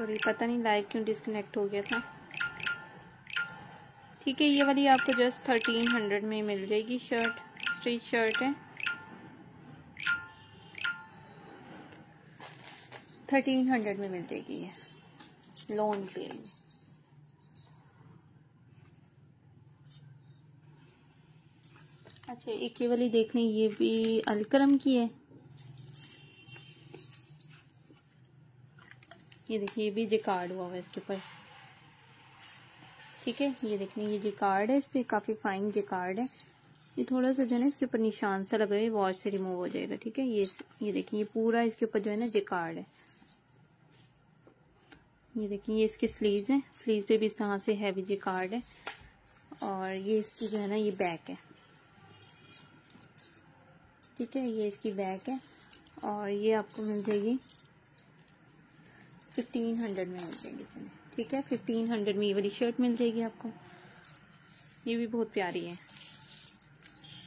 Sorry पता नहीं live क्यों डिस्कनेक्ट हो गया था। ठीक है, ये वाली आपको जस्ट थर्टीन हंड्रेड में मिल जाएगी शर्ट स्ट्रीच शर्ट है। थर्टीन हंड्रेड में मिल जाएगी ये लोन पे अच्छा एक ये वाली देख लें ये भी अलकरम की है? ये देखिए, ये भी जिकार्ड हुआ हुआ है इसके ऊपर। ठीक है, ये देख लें ये जिकार्ड है इस पर काफ़ी फाइन जिकार्ड है। ये थोड़ा सा जो है ना, इसके ऊपर निशान सा लगा हुआ वॉश से रिमूव हो जाएगा, ठीक है? ये ये देखिए, ये पूरा इसके ऊपर जो है ना जिकार्ड है। ये देखिए, ये इसके स्लीव्स हैं। स्लीव पे भी इस तरह से हैवी जी कार्ड है। और ये इसकी जो है ना, ये बैक है। ठीक है, ये इसकी बैक है। और ये आपको मिल जाएगी फिफ्टीन हंड्रेड में मिल जाएगी चलिए ठीक है? फिफ्टीन हंड्रेड में ये वाली शर्ट मिल जाएगी आपको। ये भी बहुत प्यारी है।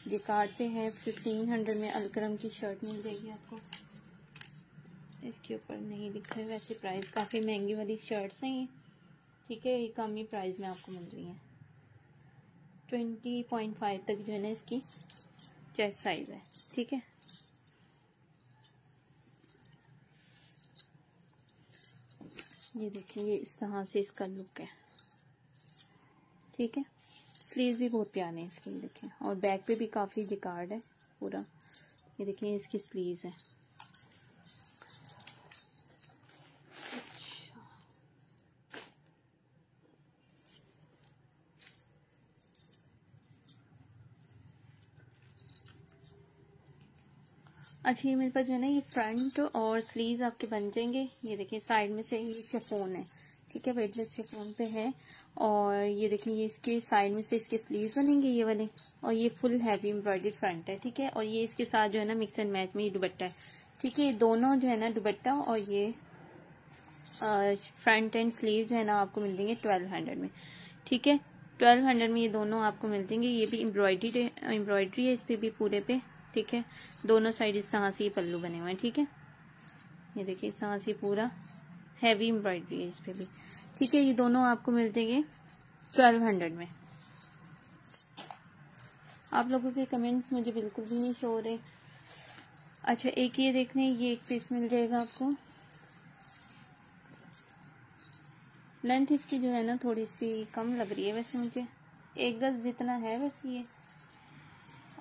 ये कार्ड पे है फिफ्टीन हंड्रेड में अलक्रम की शर्ट मिल जाएगी आपको। इसके ऊपर नहीं लिखा है, वैसे प्राइस काफ़ी महँगी वाली शर्ट्स हैं ये। ठीक है, ये कम ही प्राइस में आपको मिल रही हैं। ट्वेंटी पॉइंट फाइव तक जो है ना इसकी चेस्ट साइज़ है, ठीक है? ये देखिए ये इस तरह से इसका लुक है। ठीक है? स्लीव भी बहुत प्यारे हैं इसके देखें। और बैक पे भी काफ़ी जिकार्ड है, पूरा। ये देखिए इसकी स्लीव है। अच्छा ये मेरे पास जो है ना, ये फ्रंट और स्लीव्स आपके बन जाएँगे। ये देखिए साइड में से ये शेफोन है। ठीक है वेटलेस शेफोन पे है। और ये देखिए, ये इसके साइड में से इसके स्लीव्स बनेंगे, ये वाले। और ये फुल हैवी एम्ब्रॉयडरी फ्रंट है, ठीक है? और ये इसके साथ जो है ना मिक्स एंड मैच में ये दुबट्टा है। ठीक है, ये दोनों जो है ना दुबट्टा और ये फ्रंट एंड स्लीव जो है ना, आपको मिल जाएँगे ट्वेल्व हंड्रेड में। ठीक है ट्वेल्व हंड्रेड में ये दोनों आपको मिल जाएँगे। ये भी एम्ब्रॉयडरी एम्ब्रॉयडरी है इस पर भी पूरे पे। ठीक है? दोनों साइड इस तरह से पल्लू बने हुए हैं, ठीक है? ये देखिए, इस तरह से पूरा हैवी एम्ब्रॉयडरी है इस पर भी। ठीक है, ये दोनों आपको मिल जाएँगे ट्वेल्व हंड्रेड में। आप लोगों के कमेंट्स मुझे बिल्कुल भी नहीं शो हो रहे। अच्छा एक ये देख लें ये एक पीस मिल जाएगा आपको। लेंथ इसकी जो है ना, थोड़ी सी कम लग रही है वैसे मुझे। एक गज जितना है वैसे ये।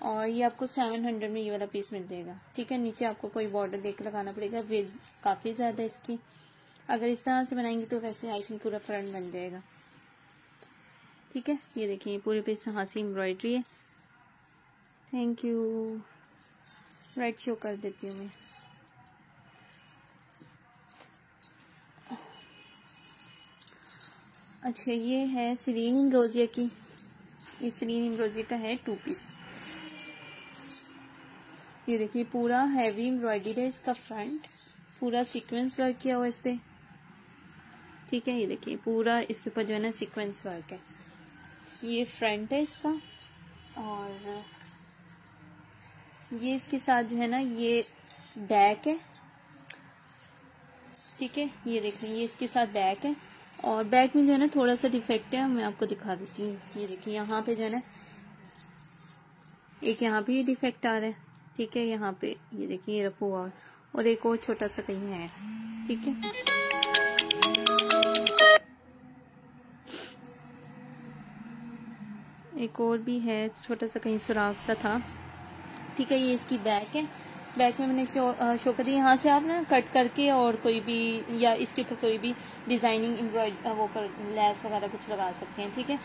और ये आपको सेवन हंड्रेड में ये वाला पीस मिल जाएगा। ठीक है, नीचे आपको कोई बॉर्डर देकर लगाना पड़ेगा। वेट काफ़ी ज़्यादा इसकी। अगर इस तरह से बनाएँगे तो वैसे आई थिंक पूरा फ्रंट बन जाएगा। ठीक है, ये देखिए पूरे पे यहाँ से एम्ब्रॉयडरी है। थैंक यू राइट शो कर देती हूँ मैं। अच्छा ये है सलीन रोजिया की। ये सलीन रोजिया का है टू पीस ये देखिए, पूरा हैवी एम्ब्रॉयडरी है इसका फ्रंट पूरा सीक्वेंस वर्क किया हुआ इस पे। ठीक है, ये देखिए, पूरा इसके ऊपर जो है ना सीक्वेंस वर्क है। ये फ्रंट है इसका और ये इसके साथ जो है ना, ये बैक है। ठीक है, ये देख ये इसके साथ बैक है। और बैक में जो है ना थोड़ा सा डिफेक्ट है, मैं आपको दिखा देती हूँ। ये देखिए, यहाँ पे जो है ना, एक यहाँ पे ये डिफेक्ट आ रहा है। ठीक है, यहाँ पे, ये देखिए, ये रफू हुआ और एक और छोटा सा कहीं है, ठीक है? एक और भी है, छोटा सा कहीं सुराख सा था। ठीक है, ये इसकी बैक है। बैक में मैंने शो शो कर दी। यहाँ से आप ना कट करके और कोई भी, या इसके ऊपर कोई भी डिज़ाइनिंग एम्ब्रॉयड वो कर लेस वगैरह कुछ लगा सकते हैं, ठीक है?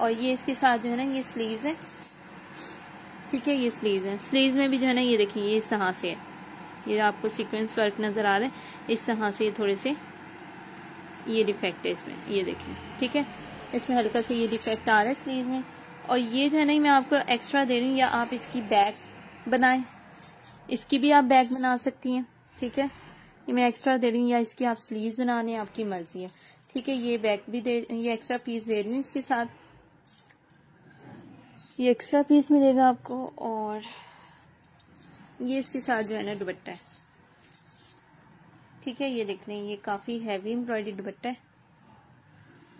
और ये इसके साथ जो है ना, ये स्लीव्स है। ठीक है, ये स्लीव है। स्लीव में भी जो है ना, ये देखिए, ये इस तरह से है। ये आपको सीक्वेंस वर्क नज़र आ रहा है। इस तरह से ये थोड़े से ये डिफेक्ट है इसमें, ये देखिए, ठीक है? इसमें हल्का से ये डिफेक्ट आ रहा है स्लीव में। और ये जो है ना मैं आपको एक्स्ट्रा दे रही हूँ, या आप इसकी बैग बनाए। इसकी भी आप बैग बना सकती हैं, ठीक है? ये मैं एक्स्ट्रा दे रही हूँ, या इसकी आप स्लीव बनाने आपकी मर्ज़ी है। ठीक है, ये बैग भी दे, ये एक्स्ट्रा पीस दे रही हूँ इसके साथ। ये एक्स्ट्रा पीस मिलेगा आपको और ये इसके साथ जो है ना दुबट्टा है। ठीक है, ये देख लें ये काफ़ी हैवी एम्ब्रॉयडरी दुपट्टा है।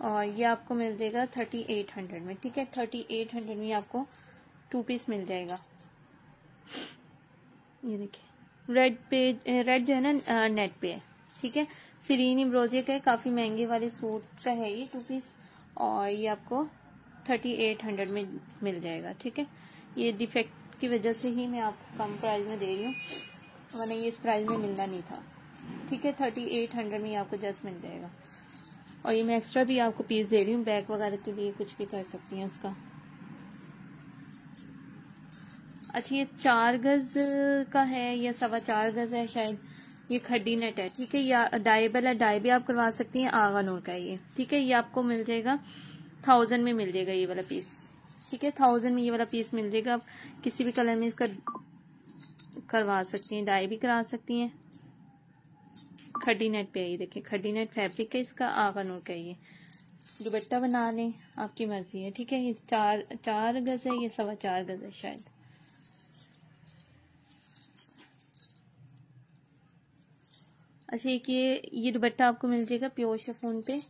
और ये आपको मिल जाएगा थर्टी एट हंड्रेड में। ठीक है थर्टी एट हंड्रेड में आपको टू पीस मिल जाएगा। ये देखिए रेड पे रेड जो है ना नेट पे है। ठीक है सीरीन एम्ब्रॉयडरी का है, काफ़ी महँगे वाले सूट का है ये टू पीस और ये आपको थर्टी एट हंड्रेड में मिल जाएगा, ठीक है? ये डिफेक्ट की वजह से ही मैं आपको कम प्राइस में दे रही हूँ, वरना ये इस प्राइस में मिलना नहीं था, ठीक है? थर्टी एट हंड्रेड में आपको जस्ट मिल जाएगा। और ये मैं एक्स्ट्रा भी आपको पीस दे रही हूँ बैग वगैरह के लिए कुछ भी कर सकती हैं उसका। अच्छा ये चार गज का है या सवा चार गज है शायद? ये खड्डी नेट है, ठीक है? या डाइबल है डाई भी आप करवा सकती हैं, आगा नूर का ये, ठीक है? ये आपको मिल जाएगा। थाउज़ेंड में मिल जाएगा ये वाला पीस ठीक है थाउज़ेंड में ये वाला पीस मिल जाएगा। आप किसी भी कलर में इसका करवा सकती हैं डाई भी करा सकती हैं। खड्डी नेट पे ये देखिए खड्डी नेट फैब्रिक है, इसका आगा नूर का ये। दुपट्टा बना लें, आपकी मर्ज़ी है। ठीक है, ये चार चार गज है, ये सवा चार गज है शायद। अच्छा एक ये ये दुपट्टा आपको मिल जाएगा प्योर शेफोन पे।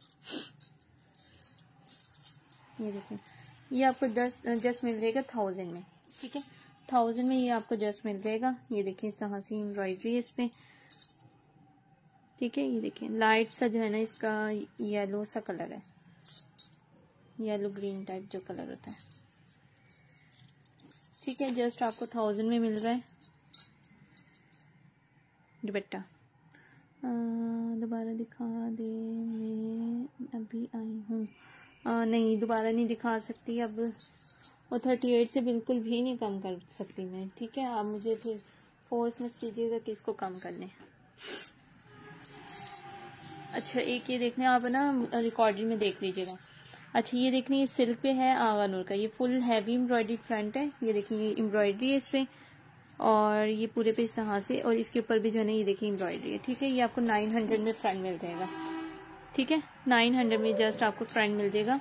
ये देखिए। ये आपको दस, जस्ट मिल जाएगा थाउज़ेंड में, ठीक है? थाउज़ेंड में ये आपको जस्ट मिल जाएगा। ये देखिए इस तरह से एम्ब्रॉयडरी है इसमें, ठीक है? ये देखिए लाइट सा जो है ना, इसका येलो सा कलर है। येलो ग्रीन टाइप जो कलर होता है। ठीक है, जस्ट आपको थाउज़ेंड में मिल रहा है। दुपट्टा। दोबारा दिखा दे, मैं अभी आई हूँ। नहीं, दोबारा नहीं दिखा सकती अब। और थर्टी एट से बिल्कुल भी नहीं कम कर सकती मैं, ठीक है? आप मुझे फिर फोर्स मत कीजिएगा कि इसको कम कर लें अच्छा एक ये देखने, आप ना रिकॉर्डिंग में देख लीजिएगा। अच्छा ये देखने, ये सिल्क पे है आगा नूर का। ये फुल हैवी एम्ब्रॉयडरी फ्रंट है। ये देखिए, ये एम्ब्रॉयडरी है इस पर और ये पूरे पे इस तरह से, और इसके ऊपर भी जो है ना, ये देखिए एम्ब्रॉयडरी है, ठीक है? ये आपको नाइन हंड्रेड में फ्रंट मिल जाएगा। ठीक है? नाइन हंड्रेड में जस्ट आपको फ्रंट मिल जाएगा।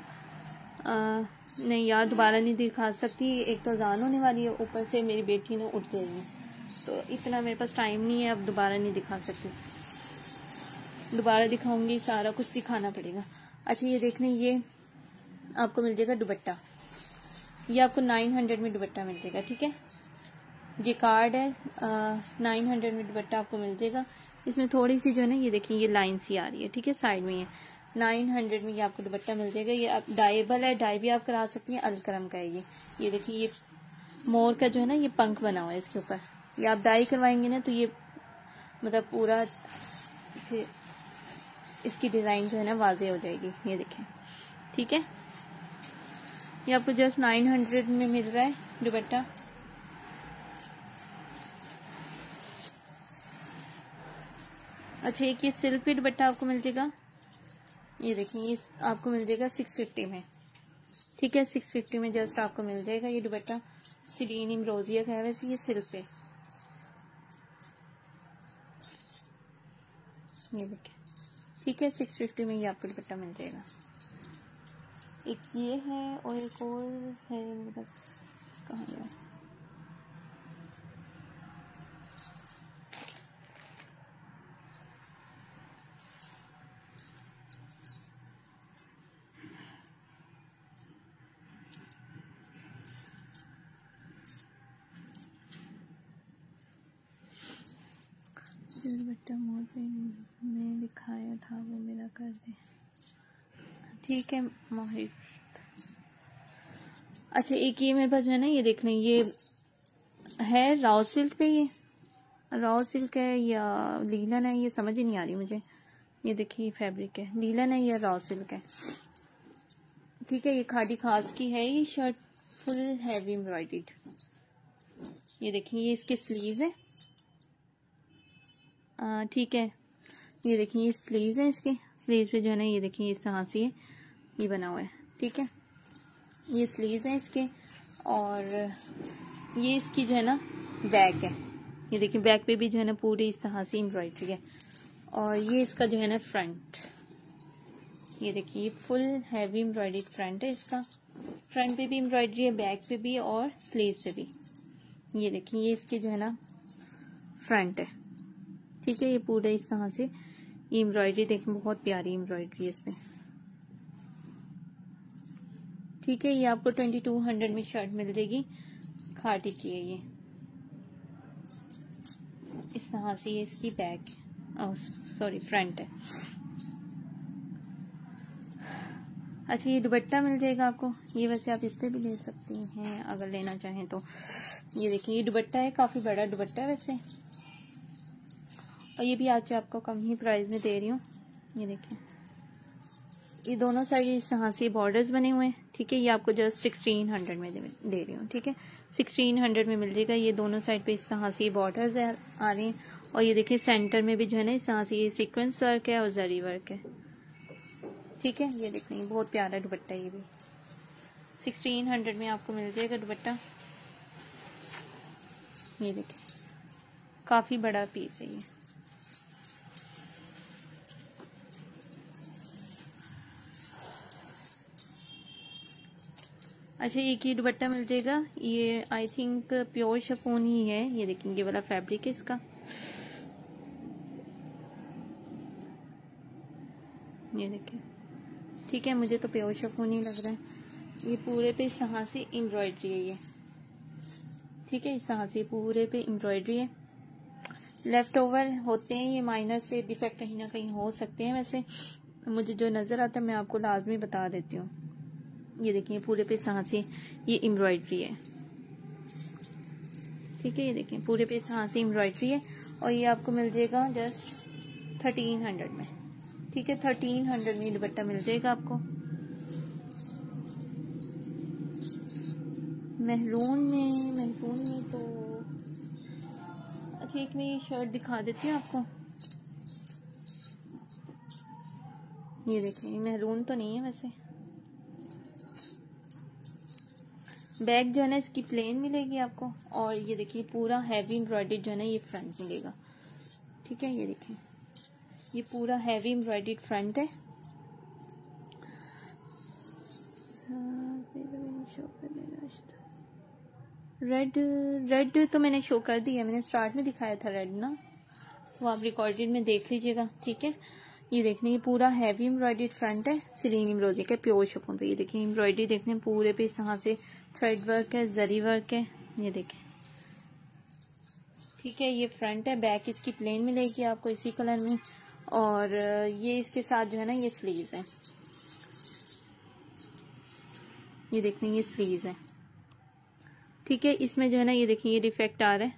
नहीं, यार, दोबारा नहीं दिखा सकती। एक तो जान होने वाली है, ऊपर से मेरी बेटी ने उठ जाएगी। तो इतना मेरे पास टाइम नहीं है, अब दोबारा नहीं दिखा सकती। दोबारा दिखाऊँगी, सारा कुछ दिखाना पड़ेगा। अच्छा ये देखने ये आपको मिल जाएगा दुबट्टा ये आपको नाइन हंड्रेड में दुबट्टा मिल जाएगा, ठीक है? ये कार्ड है नाइन हंड्रेड में दुबट्टा आपको मिल जाएगा। इसमें थोड़ी सी जो है ना, ये देखिए, ये लाइन सी आ रही है, ठीक है, साइड में ये। नाइन हंड्रेड में ये आपको दुपट्टा मिल जाएगा। ये आप डाइबल है, डाई भी आप करा सकती हैं, अलकरम का है ये। ये देखिए, ये मोर का जो है ना, ये पंख बना हुआ है इसके ऊपर। ये आप डाई करवाएँगे ना तो ये मतलब पूरा इसकी डिज़ाइन जो है ना वाजे हो जाएगी। ये देखें, ठीक है? ये आपको जस्ट नाइन हंड्रेड में मिल रहा है दुपट्टा। अच्छा एक ये सिल्क पे दुपट्टा आपको मिल जाएगा। ये देखिए, ये आपको मिल जाएगा सिक्स फिफ्टी में। ठीक है सिक्स फिफ्टी में जस्ट आपको मिल जाएगा ये दुपट्टा। सीरीन इमरोजिया का है वैसे ये सिल्क पे ये देखिए। ठीक है सिक्स फिफ्टी में ये आपको दुपट्टा मिल जाएगा। एक ये है और एक और है बस कहाँ गया बट्टा मोर पे में दिखाया था, वो मेरा कर दे। ठीक है, मोहित। अच्छा एक ये मेरे पास जो है ना, ये देख लें ये है राव सिल्क पे ये? राव सिल्क है या लीलन है? ये समझ ही नहीं आ रही मुझे। ये देखिए फैब्रिक है। लीलन है या राव सिल्क है? ठीक है, ये खाड़ी खास की है, ये शर्ट फुल हैवी एम्ब्रॉयड ये देखिए, ये इसके स्लीव्स है। ठीक है। ये देखिए, ये स्लीव्स है इसके। स्लीव्स पे जो है ना, ये देखिए, इस तरह से ये बना हुआ है। ठीक है? ये स्लीव्स हैं इसके और ये इसकी जो है ना बैक है। ये देखिए बैक पे भी जो है ना, पूरी इस तरह से एम्ब्रॉयडरी है। और ये इसका जो है ना फ्रंट ये देखिए, ये फुल हैवी एम्ब्रॉयडरी फ्रंट है इसका। फ्रंट पे भी एम्ब्रॉयडरी है बैक पे भी और स्लीव पे भी। ये देखिए, ये इसकी जो है ना फ्रंट है। ठीक है, ये पूरा इस तरह से एम्ब्रॉयडरी देखें बहुत प्यारी एम्ब्रॉयडरी है इसमें। ठीक है, ये आपको ट्वेंटी टू हंड्रेड में शर्ट मिल जाएगी। खाटी की है ये। इस तरह से ये इसकी बैक सॉरी फ्रंट है। अच्छा ये दुपट्टा मिल जाएगा आपको। ये वैसे आप इस पे भी ले सकती हैं, अगर लेना चाहें तो। ये देखिए, ये दुपट्टा है, काफ़ी बड़ा दुपट्टा है वैसे। और ये भी आज आपको कम ही प्राइस में दे रही हूँ। ये देखिए। ये दोनों साइड इस तरह से बॉर्डर्स बने हुए हैं, ठीक है? ये आपको जस्ट सिक्सटीन हंड्रेड में दे रही हूँ, ठीक है? सिक्सटीन हंड्रेड में मिल जाएगा। ये दोनों साइड पे इस तरह से बॉर्डर्स आ रही हैं। और ये देखिए सेंटर में भी जो है ना, इस तरह से ये सीक्वेंस वर्क है और जरी वर्क है। ठीक है? ये देख लेंगे बहुत प्यारा दुपट्टा ये भी। सिक्सटीन हंड्रेड में आपको मिल जाएगा दुपट्टा। ये देखिए, काफ़ी बड़ा पीस है ये। अच्छा ये की दुपट्टा मिल जाएगा? ये आई थिंक प्योर शफोन ही है। ये देखेंगे वाला फैब्रिक है इसका। ये देखिए ठीक है, मुझे तो प्योर शफोन ही लग रहा है। ये पूरे पे इस से एम्ब्रॉयडरी है ये। ठीक है, इस से पूरे पे एम्ब्रॉयडरी है। लेफ़्ट ओवर होते हैं, ये माइनर से डिफेक्ट कहीं ना कहीं हो सकते हैं वैसे। मुझे जो नज़र आता है, मैं आपको लाजमी बता देती हूँ। ये देखिए, पूरे पे यहाँ से ये एम्ब्रॉयडरी है। ठीक है, ये देखिए, पूरे पे यहाँ से एम्ब्रॉयडरी है और ये आपको मिल जाएगा जस्ट थर्टीन हंड्रेड में। ठीक है थर्टीन हंड्रेड में दुपट्टा मिल जाएगा आपको। महरून में महरून में तो अच्छा एक मैं ये शर्ट दिखा देती हूँ आपको। ये देखिए, महरून तो नहीं है वैसे। बैक जो है ना, इसकी प्लेन मिलेगी आपको। और ये देखिए, पूरा हैवी एम्ब्रॉयडेड जो है ना, ये फ्रंट मिलेगा। ठीक है, ये देखिए ये पूरा हैवी एम्ब्रॉयडेड फ्रंट है। रेड रेड तो मैंने शो कर दिया मैंने स्टार्ट में दिखाया था रेड ना। वो आप रिकॉर्डेड में देख लीजिएगा। ठीक है? ये देखने ये पूरा हैवी एम्ब्रॉयडेड फ्रंट है सिलीन एम्ब्रॉयडरी का प्योर शफोन पे। ये देखिए एम्ब्रॉयडरी देखने पूरे पे इस से थ्रेड वर्क है जरी वर्क है। ये देखें। ठीक है, ये फ्रंट है बैक इसकी प्लेन मिलेगी आपको इसी कलर में। और, ये इसके साथ जो है ना, ये स्लीव्स है। ये देखने ये स्लीव्स है। ठीक है, इसमें जो है ना, ये देखिए, ये डिफेक्ट आ रहा है।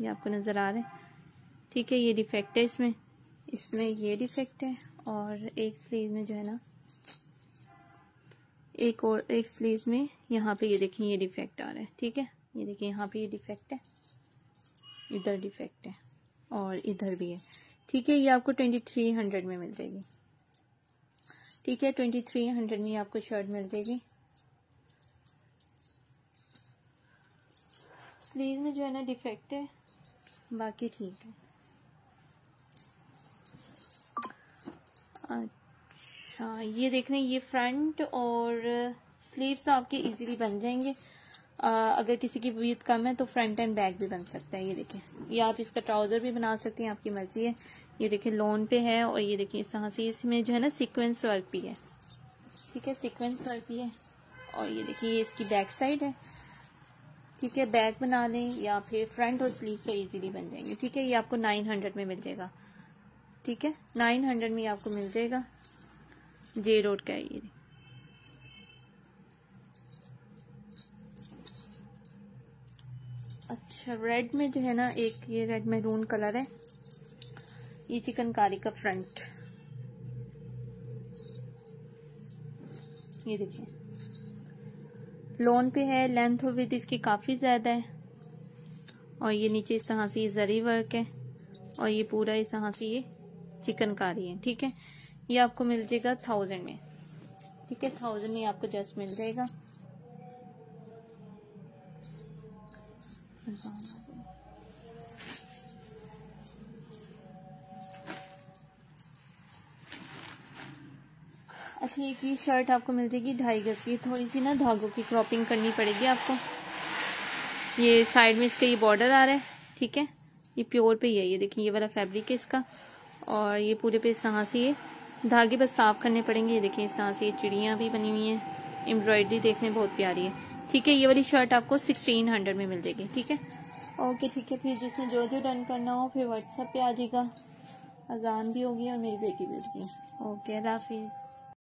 ये आपको नज़र आ रहा है। ठीक है, ये डिफेक्ट है इसमें। इसमें ये डिफेक्ट है और एक स्लीव में जो है ना, एक और, एक स्लीव में यहाँ पे ये देखिए ये डिफेक्ट आ रहा है, ठीक है? ये देखिए यहाँ पे ये डिफेक्ट है, इधर डिफेक्ट है और इधर भी है, ठीक है? ये आपको ट्वेंटी थ्री हंड्रेड में मिल जाएगी, ठीक है? ट्वेंटी थ्री हंड्रेड में आपको शर्ट मिल जाएगी। स्लीव में जो है ना डिफेक्ट है, बाकी ठीक है। अच्छा ये देख रहे ये फ्रंट और स्लीव्स आपके इजीली बन जाएँगे। आ, अगर किसी की विथ कम है तो फ्रंट एंड बैक भी बन सकता है ये देखें। ये आप इसका ट्राउज़र भी बना सकते हैं आपकी मर्ज़ी है। ये देखिए लोन पे है और ये देखिए इस तरह से इसमें जो है ना सीक्वेंस वर्क भी है। ठीक है सीक्वेंस वर्क भी है। और ये देखिए ये इसकी बैक साइड है। ठीक है बैक बना लें या फिर फ्रंट और स्लीव से इजीली बन जाएँगे। ठीक है ये आपको नाइन हंड्रेड में मिल जाएगा। ठीक है? नाइन हंड्रेड में आपको मिल जाएगा। जे रोड का ये? अच्छा रेड में जो है ना, एक ये रेड मैरून कलर है। ये चिकनकारी का फ्रंट ये देखिए। लोन पे है लेंथ और विथ इसकी काफ़ी ज़्यादा है। और ये नीचे इस तरह से ये जरी वर्क है। और ये पूरा इस तरह से ये चिकनकारी है, ठीक है? ये आपको मिल जाएगा थाउज़ेंड में। ठीक है? थाउज़ेंड में आपको जस्ट मिल जाएगा। अच्छा एक ये शर्ट आपको मिल जाएगी ढाई गज की। थोड़ी सी ना धागों की क्रॉपिंग करनी पड़ेगी आपको। ये साइड में इसका ये बॉर्डर आ रहा है, ठीक है? ये प्योर पे ही है, ये देखिए, ये वाला फैब्रिक है इसका। और ये पूरे पे इस तरह से धागे बस साफ़ करने पड़ेंगे। ये देखिए इस तरह से ये चिड़ियाँ भी बनी हुई हैं। एम्ब्रॉयडरी देखने बहुत प्यारी है। ठीक है, ये वाली शर्ट आपको सिक्सटीन हंड्रेड में मिल जाएगी। ठीक है? ओके ठीक है। फिर जिसने जो जो डन करना हो, फिर व्हाट्सएप पे आ जाएगा। अजान भी होगी और मेरी बेटी भी होगी। ओके अल्लाह हाफिज़।